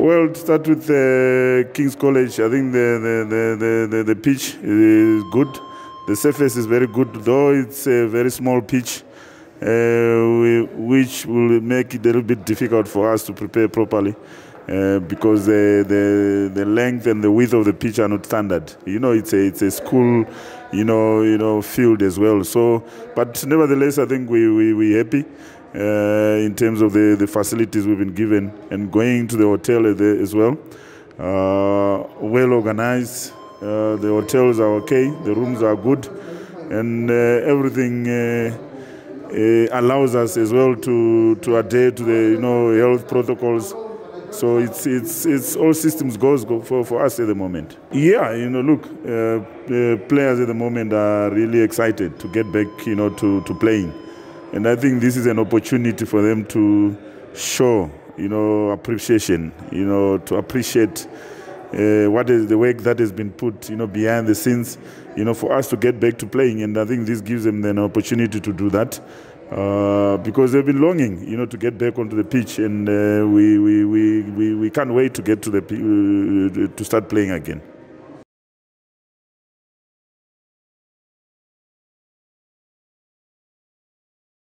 Well, to start with uh, King's College, I think the, the, the, the, the pitch is good. The surface is very good, though it's a very small pitch, uh, which will make it a little bit difficult for us to prepare properly. Uh, because the, the the length and the width of the pitch are not standard. You know, it's a it's a school, you know, you know, field as well. So, but nevertheless, I think we we we happy uh, in terms of the, the facilities we've been given and going to the hotel as well. Uh, well organized. Uh, the hotels are okay. The rooms are good, and uh, everything allows us as well to to adhere to the you know health protocols. So it's it's it's all systems goes go for, for us at the moment. Yeah, you know, look, the players at the moment are really excited to get back, you know, to, to playing. And I think this is an opportunity for them to show, you know, appreciation, you know, to appreciate uh, what is the work that has been put, you know, behind the scenes, you know, for us to get back to playing. And I think this gives them an opportunity to do that. Uh, because they've been longing, you know, to get back onto the pitch, and uh, we, we, we, we, we can't wait to get to the uh, to start playing again.